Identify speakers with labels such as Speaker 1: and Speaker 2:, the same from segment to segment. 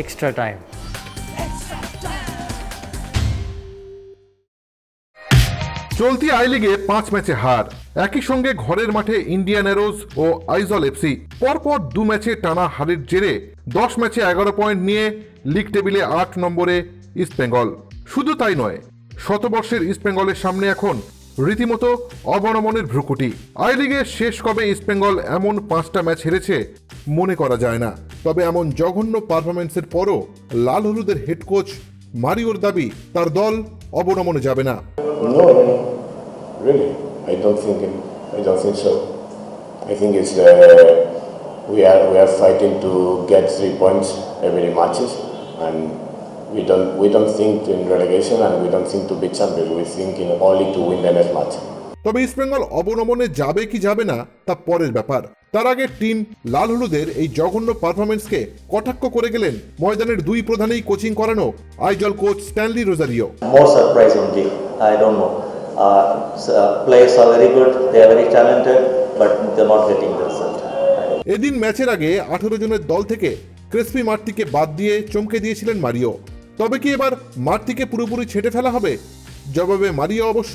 Speaker 1: extra time.
Speaker 2: চলতি I লিগে পাঁচ ম্যাচে হার। একই সঙ্গে ঘরের মাঠে ইন্ডিয়ান এরোজ ও আইজল এফসি। পরপর দু ম্যাচে টানা হারের জেরে দশ ম্যাচে এগারো পয়েন্ট নিয়ে লিগ টেবিলে আট নম্বরে ইস্টবেঙ্গল শুধু তাই নয়, শতবর্ষের ইস্টবেঙ্গলের সামনে এখন রীতিমতো অবনমনের ভ্রুকুটি। আই লিগে শেষ কবে ইস্টবেঙ্গল এমন পাঁচটা ম্যাচ হেরেছে মনে করা যায় না। তবে এমন জঘন্য পারফরমেন্সের পরও লাল হলুদের হেড কোচ মারিওর দাবি তার দল অবনমনে যাবে না
Speaker 3: I think. It's uh, we are we are fighting to get three points every matches, and we don't we don't think in relegation and we don't think to be champions. We think in only to win the next match.
Speaker 2: তবে ইস্টবেঙ্গল অবনমনে যাবে কি যাবে না তা পরের ব্যাপার। তার আগে টিম লাল হলুদের এই জঘন্য পারফরমেন্সকে কটাক্ষ করে গেলেন ময়দানের দুই প্রধানেই কোচিং করানো
Speaker 4: Aizawl coach Stanley Rosario. Uh, so, uh, players are very good, they are very talented, but they're not getting the result. I don't
Speaker 2: এদিন ম্যাচের আগে আঠেরো জনের দল থেকে ক্রেসপি মার্তিকে বাদ দিয়ে চমকে দিয়েছিলেন মারিও। তবে কি এবার মার্তিকে পুরোপুরি ছেটে ফেলা হবে? জবাবে মারিও অবশ্য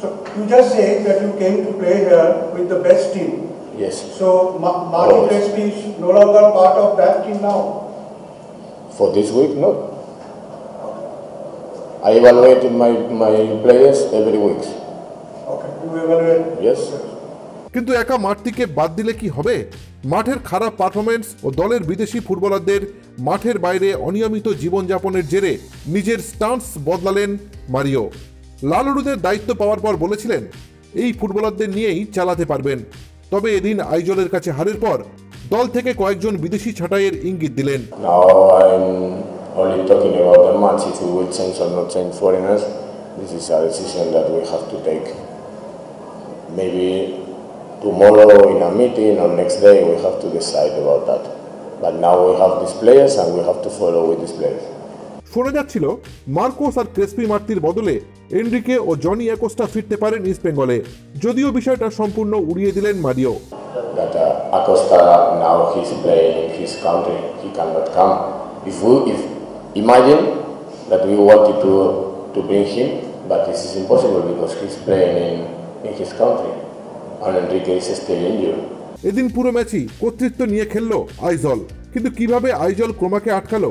Speaker 5: So you just say that you came to play here with the best team.
Speaker 3: Yes.
Speaker 5: So Ma- Martin
Speaker 3: Oh.
Speaker 5: Crespi is no longer part of that team now.
Speaker 3: For this week, no. I evaluate my, my players every week.
Speaker 5: Okay, you evaluate.
Speaker 3: Yes.
Speaker 2: কিন্তু একা মার্তিকে বাদ দিলে কি হবে মাঠের খারাপ performance ও দলের বিদেশি ফুটবলারদের মাঠের বাইরে অনিয়মিত জীবনযাপনের জেরে নিজের স্টান্স বদলালেন মারিও লালুরুদের দায়িত্ব পাওয়ার পর বলেছিলেন, এই ফুটবলারদের নিয়েই চালাতে পারবেন। তবে এদিন আইজলের কাছে হারের পর দল থেকে কয়েকজন বিদেশি ছাঁটাইয়ের ইঙ্গিত দিলেন।
Speaker 3: But now we have these players and we have to follow with these players.
Speaker 2: শোনা যাচ্ছিল মার্কোস আর ক্রেসপি মার্তির বদলে এন্ড্রিকে ও জনি একোস্টা ফিরতে পারেন ইস্ট বেঙ্গলে। যদিও বিষয়টা সম্পূর্ণ উড়িয়ে দিলেন মারিও। এদিন পুরো ম্যাচই কর্তৃত্ব নিয়ে খেললো আইজল। কিন্তু কীভাবে আইজল ক্রমাকে আটকালো?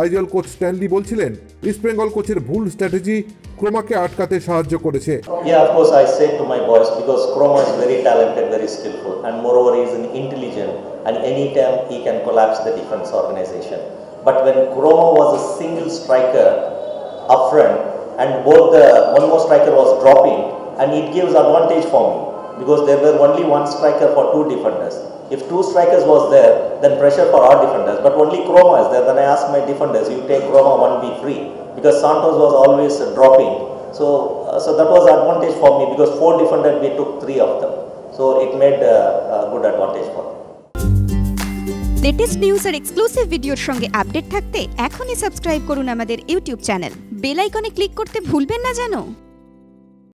Speaker 2: আইজল কোচ স্ট্যানলি বলছিলেন ইস্টবেঙ্গল কোচের ভুল স্ট্র্যাটেজি ক্রোমাকে আটকাতে সাহায্য করেছে
Speaker 4: Yeah, of course, I said to my boys because Chroma is very talented, very skillful, and moreover, he is an intelligent, and anytime he can collapse the defense organization. But when Chroma was a single striker up front, and both the one more striker was dropping, and it gives advantage for me because there were only one striker for two defenders. If two strikers was there, then pressure for our defenders. But only Chroma is there. Then I asked my defenders, "You take Chroma one be free," because Santos was always uh, dropping. So, uh, so that was advantage for me because four defenders we took three of them. So it made uh, a good advantage for me.
Speaker 6: Latest news R exclusive ভিডিওর সঙ্গে update থাকতে এখনই subscribe করুন আমাদের YouTube channel bell আইকনে click করতে ভুলবেন না যেন